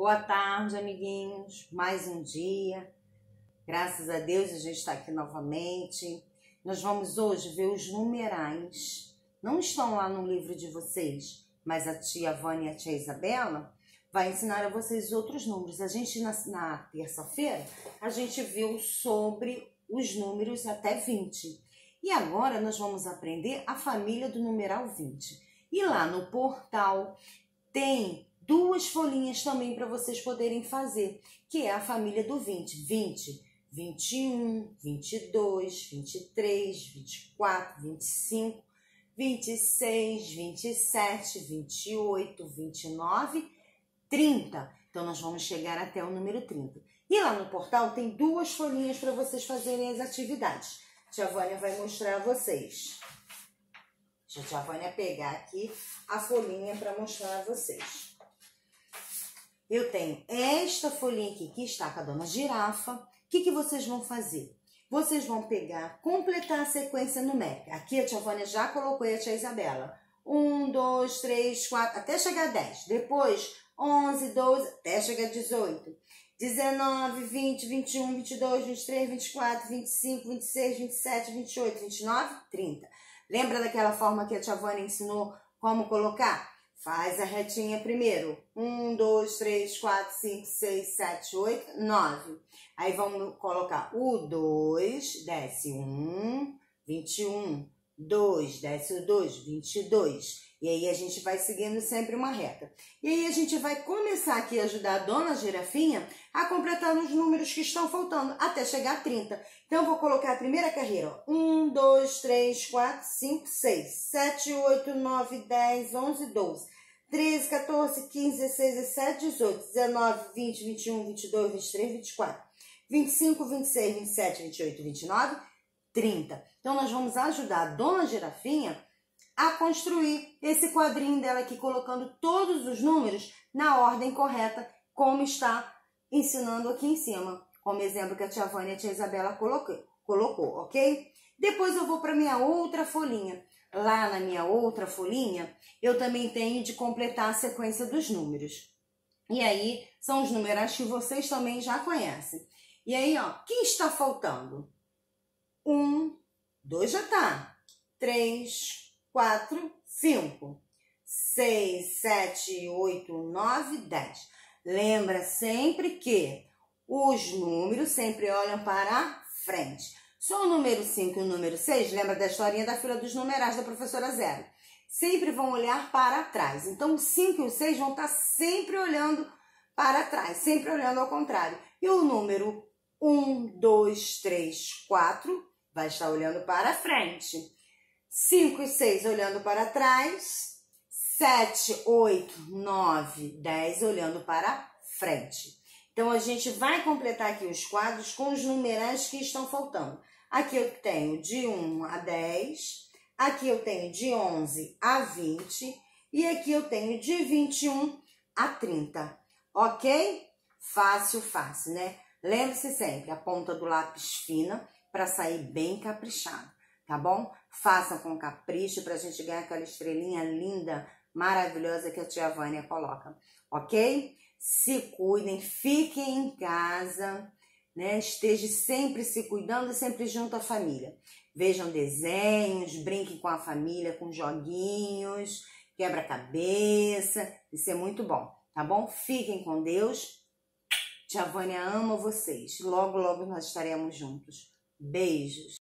Boa tarde, amiguinhos. Mais um dia. Graças a Deus a gente está aqui novamente. Nós vamos hoje ver os numerais. Não estão lá no livro de vocês, mas a tia Vânia e a tia Isabela vai ensinar a vocês outros números. A gente, na, na terça-feira, a gente viu sobre os números até 20. E agora nós vamos aprender a família do numeral 20. E lá no portal tem duas folhinhas também para vocês poderem fazer, que é a família do 20. 20, 21, 22, 23, 24, 25, 26, 27, 28, 29, 30. Então, nós vamos chegar até o número 30. E lá no portal tem duas folhinhas para vocês fazerem as atividades. Tia Vânia vai mostrar a vocês. Deixa a tia Vânia pegar aqui a folhinha para mostrar a vocês. Eu tenho esta folhinha aqui que está com a dona girafa. O que, que vocês vão fazer? Vocês vão pegar, completar a sequência numérica. Aqui a tia Vânia já colocou e a tia Isabela. 1, 2, 3, 4, até chegar a 10. Depois, 11, 12, até chegar a 18. 19, 20, 21, 22, 23, 24, 25, 26, 27, 28, 29, 30. Lembra daquela forma que a tia Vânia ensinou como colocar? Faz a retinha primeiro. Um, dois, três, quatro, cinco, seis, sete, oito, nove. Aí vamos colocar o dois, desce um, vinte e um. Dois, desce o dois, vinte e dois. E aí a gente vai seguindo sempre uma reta. E aí a gente vai começar aqui a ajudar a dona girafinha a completar os números que estão faltando até chegar a 30. Então eu vou colocar a primeira carreira. 1, 2, 3, 4, 5, 6, 7, 8, 9, 10, 11, 12. 13, 14, 15, 16, 17, 18, 19, 20, 21, 22, 23, 24, 25, 26, 27, 28, 29, 30. Então, nós vamos ajudar a dona Girafinha a construir esse quadrinho dela aqui, colocando todos os números na ordem correta, como está ensinando aqui em cima, como exemplo que a tia Vânia e a tia Isabela colocou, colocou ok? Depois eu vou para minha outra folhinha lá na minha outra folhinha, eu também tenho de completar a sequência dos números. E aí, são os numerais que vocês também já conhecem. E aí, ó, quem está faltando? Um, dois já tá. Três, quatro, cinco, seis, sete, oito, nove, dez. Lembra sempre que os números sempre olham para frente. Só o número 5 e o número 6, lembra da historinha da fila dos numerais da professora Zero. Sempre vão olhar para trás. Então, o 5 e o 6 vão estar sempre olhando para trás, sempre olhando ao contrário. E o número 1, 2, 3, 4 vai estar olhando para frente. 5 e 6 olhando para trás. 7, 8, 9, 10 olhando para frente. Então, a gente vai completar aqui os quadros com os numerais que estão faltando. Aqui eu tenho de 1 a 10, aqui eu tenho de 11 a 20 e aqui eu tenho de 21 a 30, ok? Fácil, fácil, né? Lembre-se sempre, a ponta do lápis fina para sair bem caprichado, tá bom? Façam com capricho para a gente ganhar aquela estrelinha linda, maravilhosa que a tia Vânia coloca, ok? Se cuidem, fiquem em casa né? Esteja sempre se cuidando, sempre junto à família. Vejam desenhos, brinquem com a família, com joguinhos, quebra-cabeça. Isso é muito bom, tá bom? Fiquem com Deus. Tia Vânia ama vocês. Logo, logo nós estaremos juntos. Beijos.